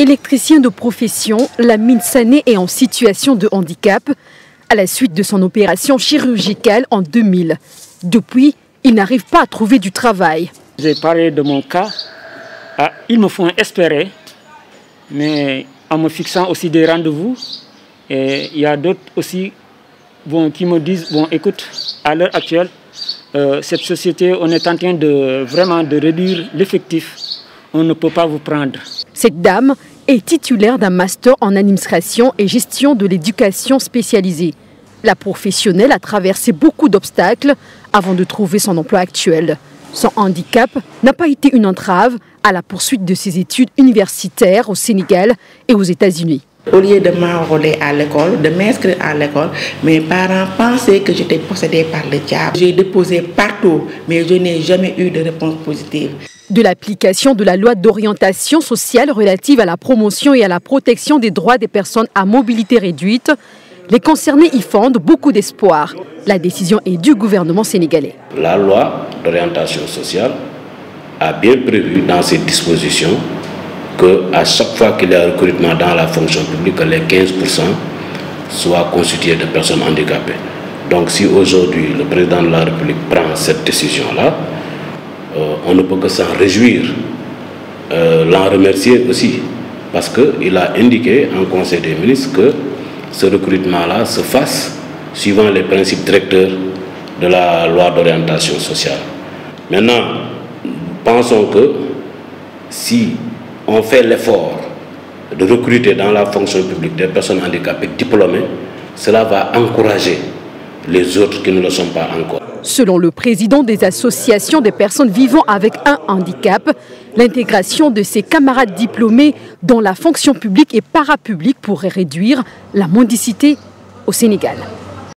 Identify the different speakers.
Speaker 1: Électricien de profession, Lamine Sané est en situation de handicap à la suite de son opération chirurgicale en 2000. Depuis, il n'arrive pas à trouver du travail.
Speaker 2: J'ai parlé de mon cas. Ah, ils me font espérer, mais en me fixant aussi des rendez-vous. Il y a d'autres aussi bon, qui me disent, bon écoute, à l'heure actuelle, euh, cette société, on est en train de vraiment de réduire l'effectif. On ne peut pas vous prendre.
Speaker 1: Cette dame est titulaire d'un master en administration et gestion de l'éducation spécialisée. La professionnelle a traversé beaucoup d'obstacles avant de trouver son emploi actuel. Son handicap n'a pas été une entrave à la poursuite de ses études universitaires au Sénégal et aux États-Unis.
Speaker 3: Au lieu de m'enrôler à l'école, de m'inscrire à l'école, mes parents pensaient que j'étais possédée par le diable. J'ai déposé partout, mais je n'ai jamais eu de réponse positive.
Speaker 1: De l'application de la loi d'orientation sociale relative à la promotion et à la protection des droits des personnes à mobilité réduite, les concernés y fondent beaucoup d'espoir. La décision est du gouvernement sénégalais.
Speaker 4: La loi d'orientation sociale a bien prévu dans ses dispositions qu'à chaque fois qu'il y a un recrutement dans la fonction publique, les 15% soient constitués de personnes handicapées. Donc si aujourd'hui le président de la République prend cette décision-là, on ne peut que s'en réjouir, euh, l'en remercier aussi, parce qu'il a indiqué en Conseil des ministres que ce recrutement-là se fasse suivant les principes directeurs de la loi d'orientation sociale. Maintenant, pensons que si on fait l'effort de recruter dans la fonction publique des personnes handicapées diplômées, cela va encourager les autres qui ne le sont pas encore.
Speaker 1: Selon le président des associations des personnes vivant avec un handicap, l'intégration de ses camarades diplômés dans la fonction publique et parapublique pourrait réduire la mendicité au Sénégal.